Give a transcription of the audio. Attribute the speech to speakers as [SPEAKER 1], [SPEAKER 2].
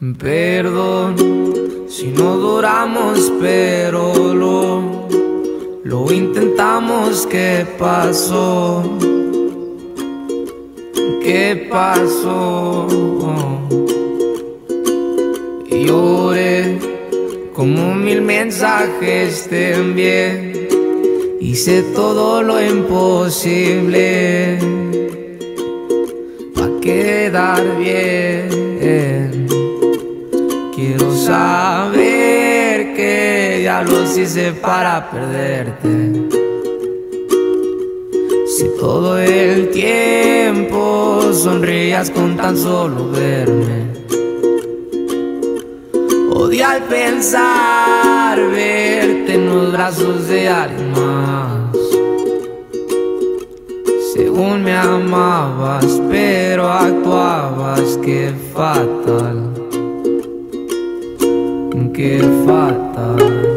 [SPEAKER 1] Perdón si no duramos, pero lo, lo intentamos. ¿Qué pasó? ¿Qué pasó? Lloré como mil mensajes te envié. Hice todo lo imposible para quedar bien. Ya lo hice para perderte. Si todo el tiempo sonrías con tan solo verme. Odia al pensar verte en los brazos de alguien más. Según me amabas, pero actuabas que fatal, que fatal.